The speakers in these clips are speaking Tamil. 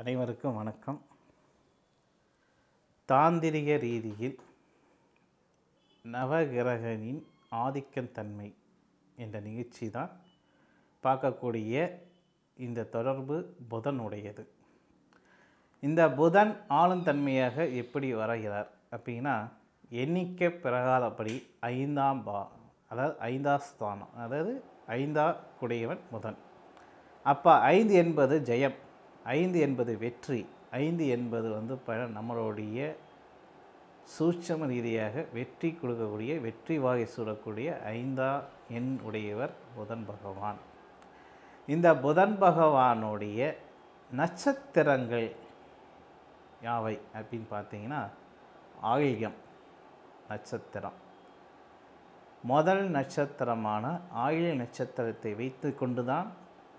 அனைவருக்கும் வணக்கம். தாந்திரிக ரீதியில் நவகிரகனின் ஆதிக்கம் தன்மை என்ற நிகழ்ச்சி தான் பார்க்கக்கூடிய இந்த தொடர்பு புதனுடையது. இந்த புதன் ஆளுந்தன்மையாக எப்படி வரைகிறார் அப்படின்னா எண்ணிக்கை பிரகாரப்படி ஐந்தாம் பா அதாவது ஐந்தாம் ஸ்தானம் அதாவது ஐந்தா குடையவன் புதன். அப்போ ஐந்து என்பது ஜெயம். ஐந்து என்பது வெற்றி ஐந்து என்பது வந்து ப நம்மளுடைய சூட்சம ரீதியாக வெற்றி கொடுக்கக்கூடிய வெற்றி வாகை சூடக்கூடிய ஐந்தா எண் உடையவர் புதன் பகவான். இந்த புதன் பகவானுடைய நட்சத்திரங்கள் யாவை அப்படின்னு பார்த்தீங்கன்னா ஆயில்யம் நட்சத்திரம். முதல் நட்சத்திரமான ஆயுள் நட்சத்திரத்தை வைத்து கொண்டு தான்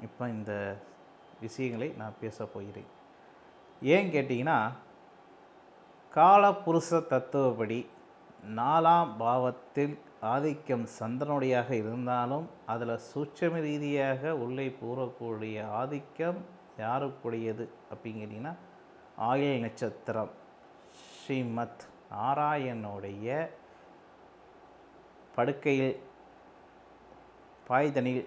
இப்போ இந்த விஷயங்களை நான் பேச போகிறேன். ஏன் கேட்டிங்கன்னா காலபுருஷ தத்துவப்படி நாலாம் பாவத்தில் ஆதிக்கம் சந்திரனுடையாக இருந்தாலும் அதில் சூட்சம ரீதியாக உள்ளே கூறக்கூடிய ஆதிக்கம் யாருக்குடையது அப்படிங்கிறீங்கன்னா ஆயுள் நட்சத்திரம். ஸ்ரீமத் நாராயணனுடைய படுக்கையில் பாய்தனில்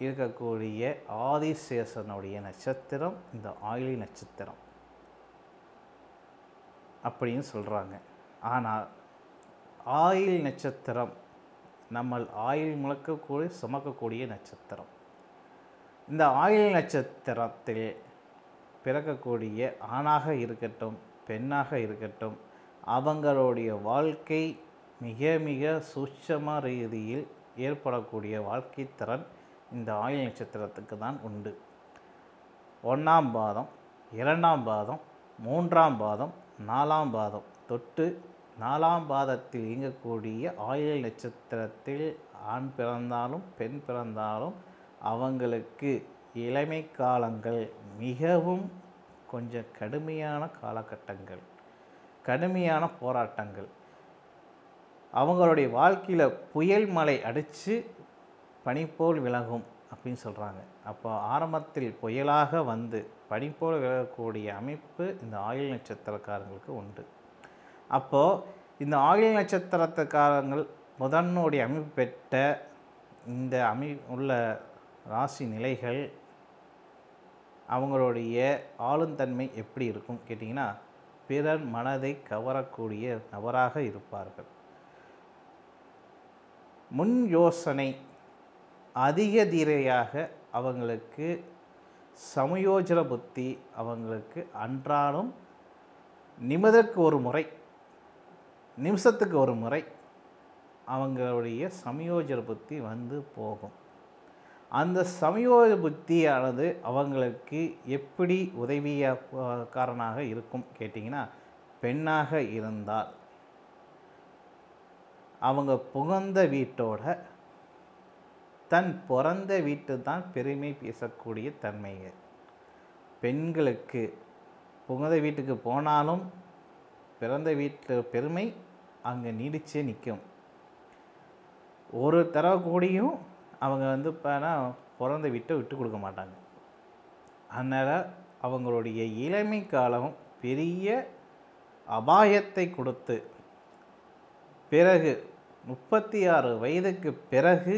இருக்கக்கூடிய ஆதிசேஷனுடைய நட்சத்திரம் இந்த ஆயிலி நட்சத்திரம். அப்படின்னு சொல்கிறாங்க ஆனால் ஆயில் நட்சத்திரம் நம்ம ஆயில் முழக்கக்கூடிய சுமக்கக்கூடிய நட்சத்திரம். இந்த ஆயில் நட்சத்திரத்தில் பிறக்கக்கூடிய ஆணாக இருக்கட்டும் பெண்ணாக இருக்கட்டும் அவங்களுடைய வாழ்க்கை மிக மிக சூட்சம ரீதியில் ஏற்படக்கூடிய வாழ்க்கை திறன் இந்த ஆயுள் நட்சத்திரத்துக்கு தான் உண்டு. ஒன்றாம் பாதம் இரண்டாம் பாதம் மூன்றாம் பாதம் நாலாம் பாதம். தொட்டு நாலாம் பாதத்தில் இயங்கக்கூடிய ஆயுள் நட்சத்திரத்தில் ஆண் பிறந்தாலும் பெண் பிறந்தாலும் அவங்களுக்கு இளமை காலங்கள் மிகவும் கொஞ்சம் கடுமையான காலகட்டங்கள் கடுமையான போராட்டங்கள். அவங்களுடைய வாழ்க்கையில் புயல் மலை அடித்து பனிப்போல் விலகும் அப்படின்னு சொல்கிறாங்க அப்போ ஆரம்பத்தில் புயலாக வந்து பனிப்போல் விலகக்கூடிய அமைப்பு இந்த ஆயுள் நட்சத்திரக்காரங்களுக்கு உண்டு. அப்போது இந்த ஆயுள் நட்சத்திரத்துக்காரங்கள் முதன்னுடைய அமைப்பு பெற்ற இந்த அமை உள்ள ராசி நிலைகள் அவங்களுடைய ஆளுந்தன்மை எப்படி இருக்கும் கேட்டிங்கன்னா பிறர் மனதை கவரக்கூடிய நபராக இருப்பார்கள். முன் யோசனை அதிக தீரையாக அவங்களுக்கு சமயோஜன புத்தி அவங்களுக்கு அன்றாடம் நிமிதற்கு ஒரு முறை நிமிஷத்துக்கு ஒரு முறை அவங்களுடைய சமயோஜன புத்தி வந்து போகும். அந்த சமயோஜ புத்தியானது அவங்களுக்கு எப்படி உதவியாக்காரனாக இருக்கும் கேட்டிங்கன்னா பெண்ணாக இருந்தால் அவங்க புகுந்த வீட்டோட தன் பிறந்த வீட்டு தான் பெருமை பேசக்கூடிய தன்மைங்க. பெண்களுக்கு புகுந்த வீட்டுக்கு போனாலும் பிறந்த வீட்டு பெருமை அங்கே நீடிச்சே நிற்கும். ஒரு தடவை கூடியும் அவங்க வந்து பார்த்தா பிறந்த வீட்டை விட்டு கொடுக்க மாட்டாங்க. அதனால் அவங்களுடைய இளமை காலம் பெரிய அபாயத்தை கொடுத்து பிறகு முப்பத்தி ஆறு வயதுக்கு பிறகு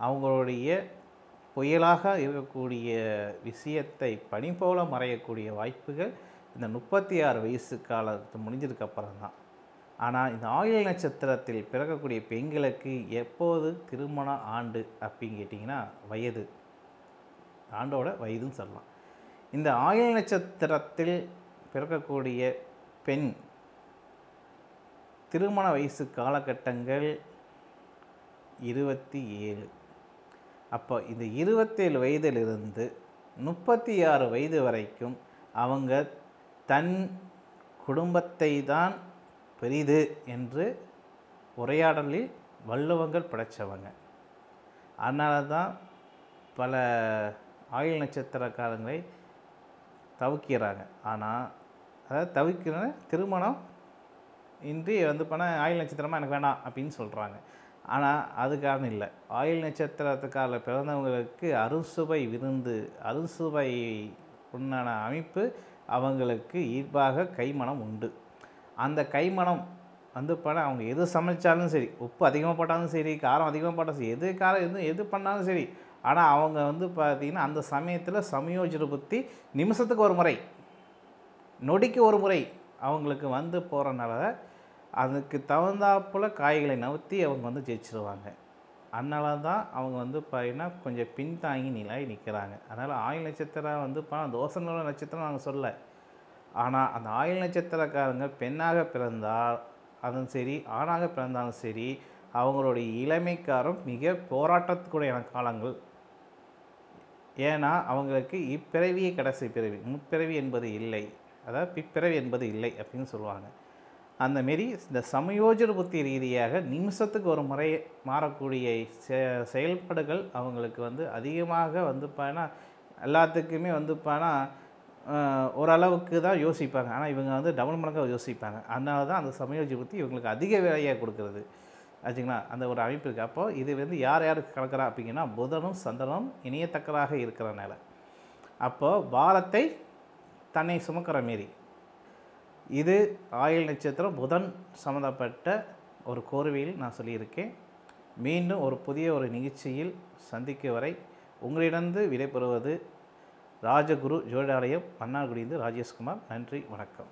அவங்களுடைய புயலாக இருக்கக்கூடிய விஷயத்தை பனி போல மறையக்கூடிய வாய்ப்புகள் இந்த முப்பத்தி ஆறு வயசு காலத்து முடிஞ்சதுக்கப்புறம் தான். ஆனால் இந்த ஆயுள் நட்சத்திரத்தில் பிறக்கக்கூடிய பெண்களுக்கு எப்போது திருமண ஆண்டு அப்படின்னு கேட்டிங்கன்னா வயது. ஆண்டோட வயதுன்னு சொல்லலாம். இந்த ஆயுள் நட்சத்திரத்தில் பிறக்கக்கூடிய பெண் திருமண வயசு காலகட்டங்கள் இருபத்தி ஏழு. அப்போ இந்த இருபத்தேழு வயதிலிருந்து முப்பத்தி ஆறு வயது வரைக்கும் அவங்க தன் குடும்பத்தை தான் பெரிது என்று உரையாடலில் வள்ளுவங்கள் படைத்தவங்க அதனால தான் பல ஆயுள் நட்சத்திரக்காரங்களை தவிக்கிறாங்க. ஆனால் அதாவது தவிக்கிற திருமணம் இன்றி வந்து போனால் ஆயுள் நட்சத்திரமாக எனக்கு வேணாம் அப்படின்னு சொல்கிறாங்க ஆனால் அது இல்லை. ஆயில் நட்சத்திரத்துக்கால பிறந்தவங்களுக்கு அறுசுவை விருந்து அறுசுவை உண்டான அமைப்பு அவங்களுக்கு ஈர்ப்பாக கைமணம் உண்டு. அந்த கைமணம் வந்து பண்ண அவங்க எது சமைச்சாலும் சரி உப்பு அதிகமாக போட்டாலும் சரி காரம் அதிகமாக போட்டாலும் சரி எது காரம் எது எது பண்ணாலும் சரி ஆனால் அவங்க வந்து பார்த்திங்கன்னா அந்த சமயத்தில் சமயோஜன புத்தி நிமிஷத்துக்கு ஒரு முறை நொடிக்கு ஒரு முறை அவங்களுக்கு வந்து போகிறனால அதுக்கு தகுந்தாப்புல காய்களை நவுத்தி அவங்க வந்து ஜெயிச்சிருவாங்க. அதனால தான் அவங்க வந்து பார்த்தீங்கன்னா கொஞ்சம் பின்தாங்கி நிலை நிற்கிறாங்க அதனால் ஆயுள் நட்சத்திரம் வந்து பா தோசை நட்சத்திரம் நாங்கள் சொல்ல ஆனால் அந்த ஆயுள் நட்சத்திரக்காரங்க பெண்ணாக பிறந்தால் அதுவும் சரி ஆணாக பிறந்தாலும் சரி அவங்களுடைய இளமைக்காரம் மிக போராட்டத்துக்குடையான காலங்கள். ஏன்னா அவங்களுக்கு இப்பிறவியே கடைசி பிறவி முற்பிறவி என்பது இல்லை. அதாவது பிப்பிறவி என்பது இல்லை அப்படின்னு சொல்லுவாங்க. அந்த மாரி இந்த சமயோஜன புத்தி ரீதியாக நிமிஷத்துக்கு ஒரு முறை மாறக்கூடிய செ செயல்பாடுகள் அவங்களுக்கு வந்து அதிகமாக வந்து பார்த்தா எல்லாத்துக்குமே வந்து பார்த்தா ஓரளவுக்கு தான் யோசிப்பாங்க. ஆனால் இவங்க வந்து டபுள் மடங்காக யோசிப்பாங்க. அதனால தான் அந்த சமயோஜி புத்தி இவங்களுக்கு அதிக வேலையாக கொடுக்குறது. ஆச்சுங்களா? அந்த ஒரு அமைப்பு இருக்குது அப்போது இது வந்து யார் யாருக்கு கலக்கிறா அப்படிங்கன்னா புதனும் சந்திரனும் இணையத்தக்கராக இருக்கிறனால. அப்போது பாரத்தை தன்னை சுமக்கிற மாரி இது ஆயுள் நட்சத்திரம் புதன் சம்மந்தப்பட்ட ஒரு கோர்வையில் நான் சொல்லியிருக்கேன். மீண்டும் ஒரு புதிய ஒரு நிகழ்ச்சியில் சந்திக்க வரை உங்களிடந்து விடைபெறுவது ராஜகுரு ஜோதிடாலயம் மன்னார்குடியிருந்து ராஜேஷ்குமார். நன்றி வணக்கம்.